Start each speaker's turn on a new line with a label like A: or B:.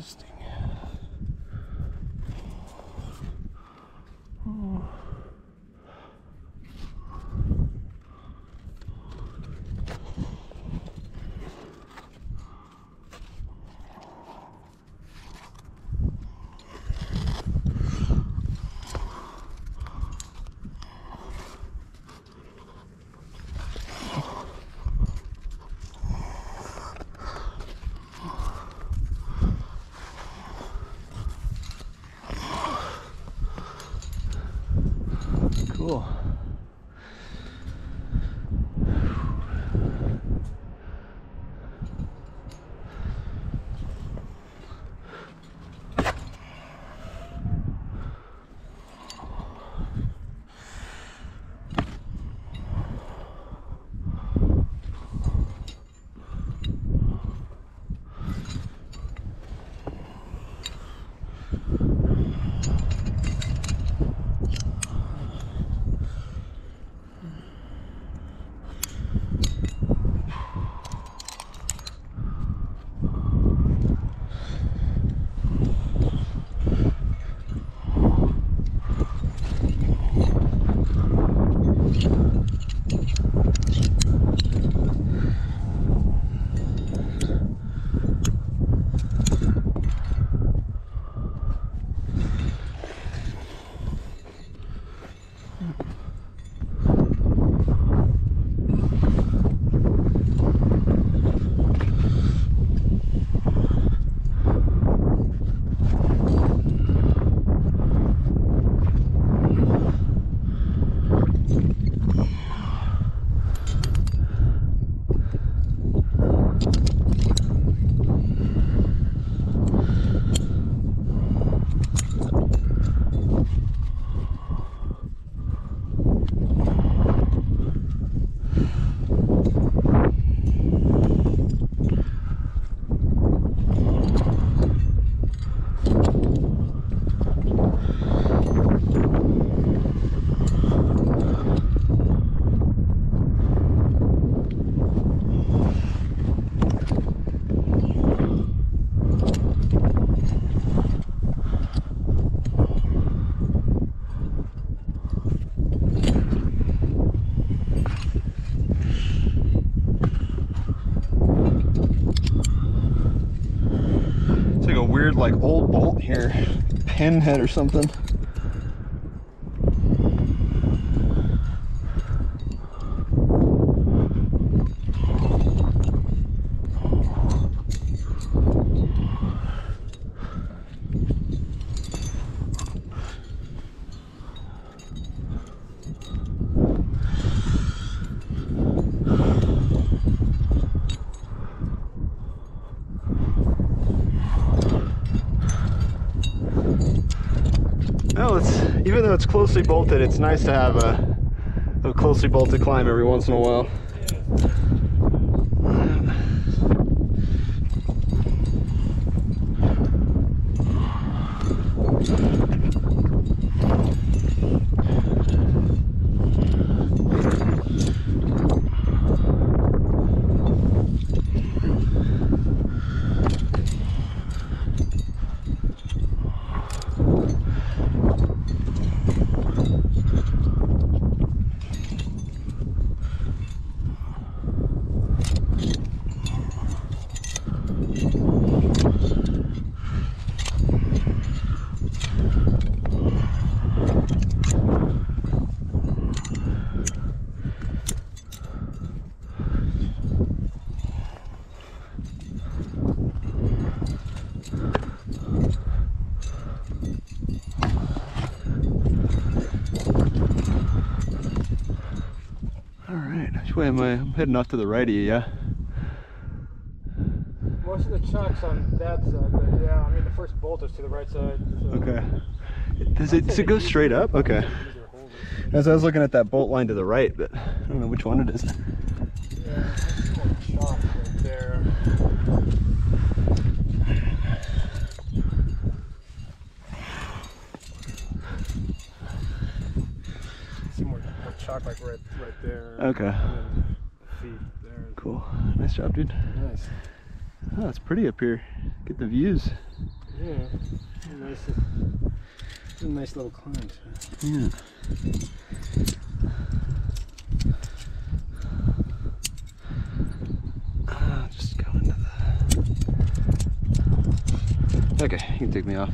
A: Interesting. Cool. It's like a weird, like old bolt here, pinhead or something. Though it's closely bolted, it's nice to have a, a closely bolted climb every once in a while. All right, which way am I? I'm heading off to the right of you, yeah?
B: Most of the chunks on that side, but yeah, I mean the first bolt is to the right side. So
A: Okay. Does it, does it go straight up? Okay.
B: Easier hold it.
A: As I was looking at that bolt line to the right, but I don't know which one it is.
B: Yeah, like right, right there.
A: Okay.
B: Feet there.
A: Cool. Nice job, dude.
B: Nice.
A: Oh, it's pretty up here. Get the views.
B: Yeah. Nice, a nice little climb. So.
A: Yeah. Ah, just go into the. Okay, you can take me off.